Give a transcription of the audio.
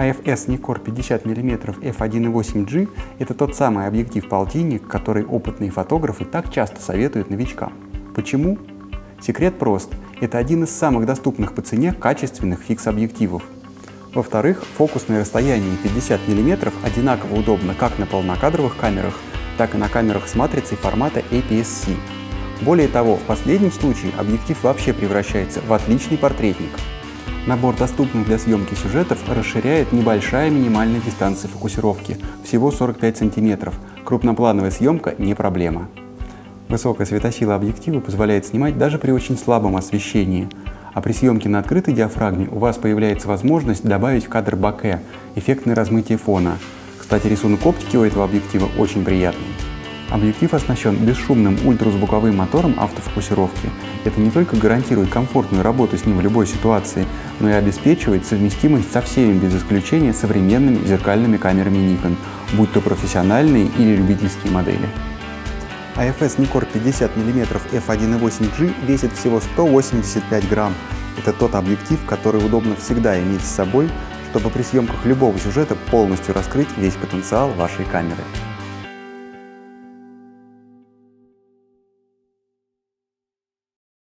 AFS Nikkor 50 мм f1.8G – это тот самый объектив-полтинник, который опытные фотографы так часто советуют новичкам. Почему? Секрет прост. Это один из самых доступных по цене качественных фикс-объективов. Во-вторых, фокусное расстояние 50 мм одинаково удобно как на полнокадровых камерах, так и на камерах с матрицей формата APS-C. Более того, в последнем случае объектив вообще превращается в отличный портретник. Набор доступных для съемки сюжетов расширяет небольшая минимальная дистанция фокусировки, всего 45 см. Крупноплановая съемка не проблема. Высокая светосила объектива позволяет снимать даже при очень слабом освещении, а при съемке на открытой диафрагме у вас появляется возможность добавить в кадр боке, эффектное размытие фона. Кстати, рисунок оптики у этого объектива очень приятный. Объектив оснащен бесшумным ультразвуковым мотором автофокусировки. Это не только гарантирует комфортную работу с ним в любой ситуации, но и обеспечивает совместимость со всеми без исключения современными зеркальными камерами Nikon, будь то профессиональные или любительские модели. AFS Nikkor 50 мм f1.8G весит всего 185 грамм. Это тот объектив, который удобно всегда иметь с собой, чтобы при съемках любого сюжета полностью раскрыть весь потенциал вашей камеры.